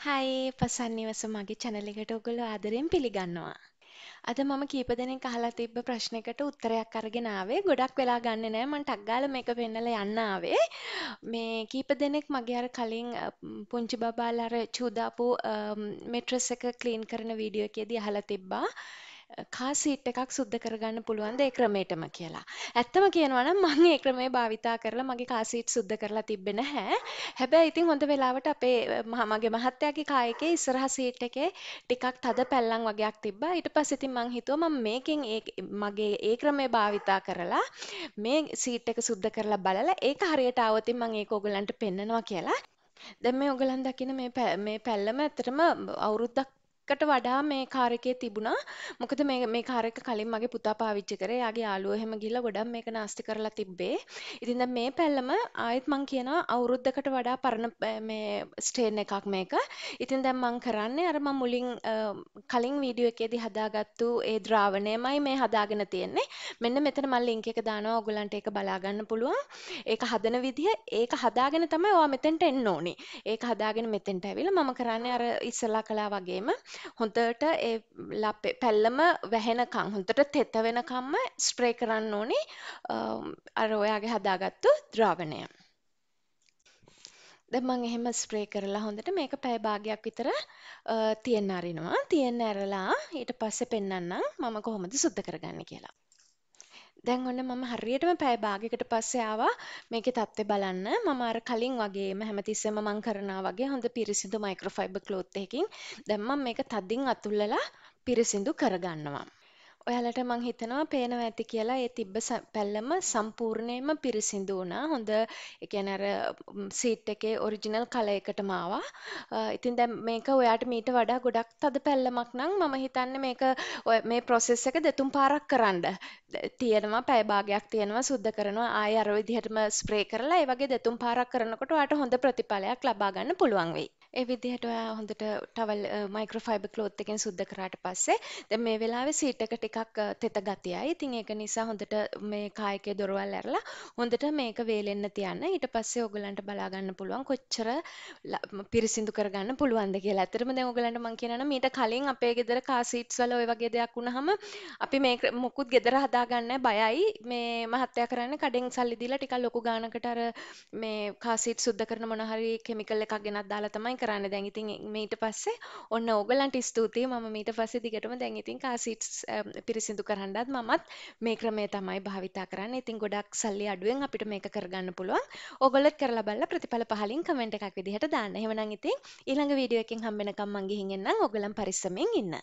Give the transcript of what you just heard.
හයි පසන් නිවස මගේ channel එකට ඔයගොල්ලෝ ආදරෙන් පිළිගන්නවා. අද මම කීප දෙනෙක් අහලා තිබ්බ ප්‍රශ්නයකට උත්තරයක් අරගෙන ආවේ. ගොඩක් වෙලා ගන්නෙ නෑ. මම ටක් ගාලා මේක පෙන්නලා යන්න ආවේ. මේ කීප දෙනෙක් මගේ අර කලින් පුංචි බබාලා අර චූදාපු මෙට්‍රස් එක ක්ලීන් කරන වීඩියෝ එකේදී අහලා තිබ්බා. කා සීට් එකක් සුද්ධ කරගන්න පුළුවන්ද ඒ ක්‍රමයටම කියලා. ඇත්තම කියනවා නම් මම ඒ ක්‍රමය භාවිතා කරලා මගේ කා සීට් සුද්ධ කරලා තිබ්බේ නැහැ. හැබැයි ඉතින් හොඳ වෙලාවට අපේ මගේ මහත්තයාගේ කා එකේ ඉස්සරහ සීට් එකේ ටිකක් තද පැල්ලම් වගේක් තිබ්බා. ඊට පස්සේ ඉතින් මං හිතුවා මම මේකෙන් මගේ ඒ ක්‍රමය භාවිතා කරලා මේ සීට් එක සුද්ධ කරලා බලලා ඒක හරියට ආවොත් මම ඒක ඔයගලන්ට පෙන්නනවා කියලා. දැන් මේ ඔයගලන් දකින මේ මේ පැල්ලම ඇත්තටම අවුරුද්දක් කට වඩා මේ කාර් එකේ තිබුණා. මොකද මේ මේ කාර් එක කලින් මගේ පුතා පාවිච්චි කරේ. එයාගේ යාළුවෝ එහෙම ගිහලා ගොඩක් මේක නාස්ති කරලා තිබ්බේ. ඉතින් දැන් මේ පැල්ලම ආයෙත් මං කියනවා අවුරුද්දකට වඩා පරණ මේ ස්ටේන් එකක් මේක. ඉතින් දැන් මං කරන්නේ අර මම මුලින් කලින් වීඩියෝ එකේදී හදාගත්තු ඒ ද්‍රාවණයමයි මේ හදාගෙන තියෙන්නේ. මෙන්න මෙතන මම ලින්ක් එක දානවා. ඔයගලන්ට ඒක බලා ගන්න පුළුවන්. ඒක හදන විදිහ ඒක හදාගෙන තමයි ඔයා මෙතෙන්ට එන්න ඕනේ. ඒක හදාගෙන මෙතෙන්ට ඇවිල්ලා මම කරන්නේ අර ඉස්සලා කළා වගේම හොඳට ඒ ලපේ පැල්ලම වැහෙනකම් හොඳට තෙත වෙනකම්ම ස්ප්‍රේ කරන්න ඕනේ අර ඔයාගේ හදාගත්තු ද්‍රාවණය. දැන් මම එහෙම ස්ප්‍රේ කරලා හොඳට මේක පැය භාගයක් විතර තියන්න අරිනවා. තියන්න ඇරලා ඊට පස්සේ පෙන්නන්නම් මම කොහොමද සුද්ධ කරගන්නේ කියලා. දැන් ඔන්න මම හරියටම පැය භාගයකට පස්සේ ආවා මේකේ තත්ත්වය බලන්න. මම අර කලින් වගේම හැමතිස්සෙම මම කරනවා වගේ හොඳ පිරිසිදු මයික්‍රෝෆයිබර් ක්ලෝත් එකකින් දැන් මම මේක තදින් අතුල්ලලා පිරිසිදු කරගන්නවා. ඔයාලට මං හිතනවා පේනවා ඇති කියලා ඒ තිබ්බ පැල්ලම සම්පූර්ණයෙන්ම පිරිසිදු වුණා. හොඳ ඒ කියන්නේ අර සීට් එකේ ඔරිජිනල් කලර් එකටම ආවා. ඉතින් දැන් මේක ඔයාට මීට වඩා ගොඩක් තද පැල්ලමක් නම් මම හිතන්නේ මේක මේ process එක දෙතුන් පාරක් කරන්න. තියෙනවා පැය භාගයක් තියෙනවා සුද්ධ කරනවා ආයෙ අර විදිහටම ස්ප්‍රේ කරලා ඒ වගේ දෙතුන් පාරක් කරනකොට ඔයාට හොඳ ප්‍රතිඵලයක් ලබා ගන්න පුළුවන් වෙයි. ඒ විදිහට ඔයා හොඳට ටවල් මයික්‍රෝෆයිබර් ක්ලෝත් එකෙන් සුද්ධ කරාට පස්සේ දැන් මේ වෙලාවේ සීට් එක ටිකක් තෙත ගතියයි. ඉතින් ඒක නිසා හොඳට මේ කායකයේ දොරවල් ඇරලා හොඳට මේක වේලෙන්න තියන්න. ඊට පස්සේ ඔයගලන්ට බලා ගන්න පුළුවන් කොච්චර පිරිසිදු කරගන්න පුළුවන්ද කියලා. ඇත්තටම දැන් ඔයගලන්ට මම කියනවා නම් මීට කලින් අපේ ගෙදර කාර් සීට්ස් වල ওই වගේ දෙයක් වුණාම අපි මේක මොකුත් ගෙදර හදාගන්න බයයි. මේ මහත්තයා කරන්නේ කඩෙන් සල්ලි දීලා ටිකක් ලොකු ගාණකට අර මේ කාර් සීට් සුද්ධ කරන මොන හරි කෙමිකල් එකක් ගෙනත් දාලා තමයි කරන්න දැන් ඉතින් මීට පස්සේ ඔන්න ඕගලන්ට ස්තුතියි මම මීට පස්සේ දිගටම දැන් ඉතින් කාර් සීට්ස් පිරිසිදු කරන්නත් මමත් මේ ක්‍රමය තමයි භාවිතා කරන්නේ. ඉතින් ගොඩක් සල්ලි අඩුවෙන් අපිට මේක කරගන්න පුළුවන්. ඕගොල්ලොත් කරලා බලලා ප්‍රතිඵල පහලින් කමෙන්ට් එකක් විදිහට දාන්න. එහෙමනම් ඉතින් ඊළඟ වීඩියෝ එකකින් හම්බ වෙනකම් මං ගිහින් එන්නම්. ඕගලන් පරිස්සමෙන් ඉන්න.